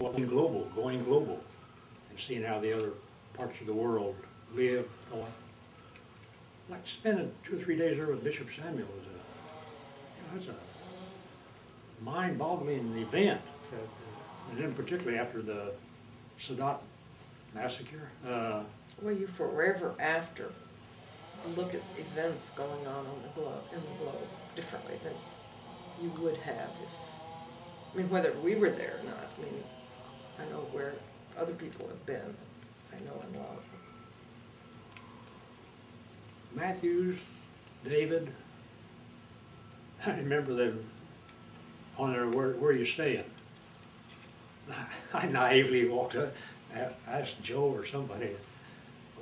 going global, going global, and seeing how the other parts of the world live, thought. Like spending two or three days there with Bishop Samuel was a, you know, a mind-boggling event. And then particularly after the Sadat massacre, uh, Well, you forever after look at events going on on the globe, in the globe differently than you would have if, I mean, whether we were there or not, I mean, other people have been, I know and love. Matthews, David, I remember them on their where, where you staying? I naively walked up, a- asked Joe or somebody,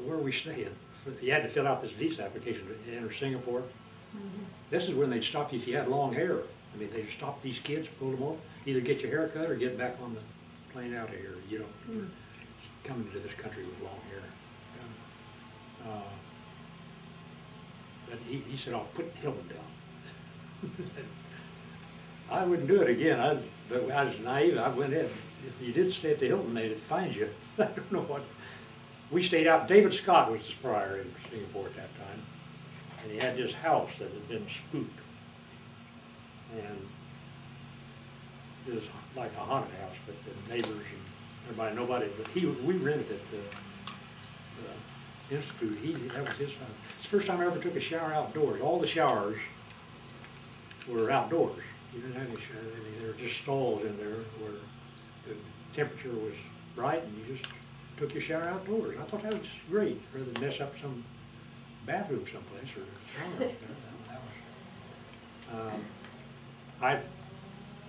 where are we staying? You had to fill out this visa application to enter Singapore. Mm-hmm. This is when they'd stop you if you had long hair. I mean, they'd stop these kids, pull them off, either get your hair cut or get back on the plane out of here. You don't, come into this country with long hair. Uh, But he, he said, I'll put Hilton down. I wouldn't do it again, I, but I was naive, I went in. If you did stay at the Hilton, they'd find you. I don't know what. We stayed out, David Scott was the prior in Singapore at that time. And he had this house that had been spooked. And was like a haunted house, but the neighbors and everybody, nobody, but he, we rented it, the, the institute, he, that was his, it's the first time I ever took a shower outdoors, all the showers were outdoors. You didn't have any shower, mean, there were just stalls in there where the temperature was right and you just took your shower outdoors. I thought that was great, rather than mess up some bathroom someplace or shower that was- Um, I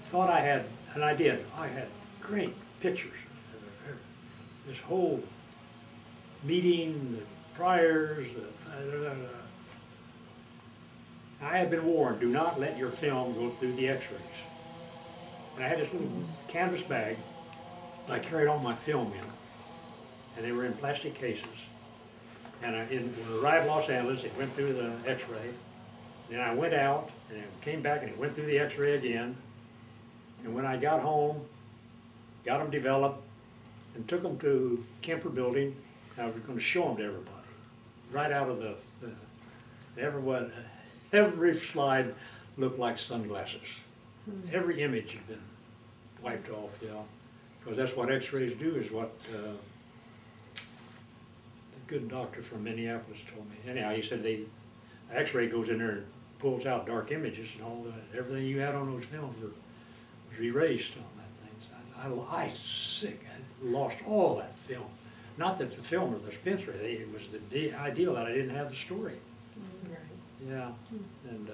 thought I had, and I did, I had great pictures. This whole meeting, the priors, the, I had been warned, do not let your film go through the x-rays. And I had this little canvas bag, that I carried all my film in, and they were in plastic cases. And I, in, when I arrived in Los Angeles, it went through the x-ray, then I went out, and it came back and it went through the x-ray again. And when I got home, got them developed, and took them to Kemper Building, I was gonna show them to everybody, right out of the, the, everyone, every slide looked like sunglasses. Every image had been wiped off, yeah, because that's what x-rays do, is what, uh, the good doctor from Minneapolis told me. Anyhow, he said they, the x-ray goes in there and pulls out dark images and all that, everything you had on those films were, erased on that thing. I, I, I sick, I lost all that film. Not that the film or the Spencer, it was the de- ideal that I didn't have the story. Right. Yeah, and, uh,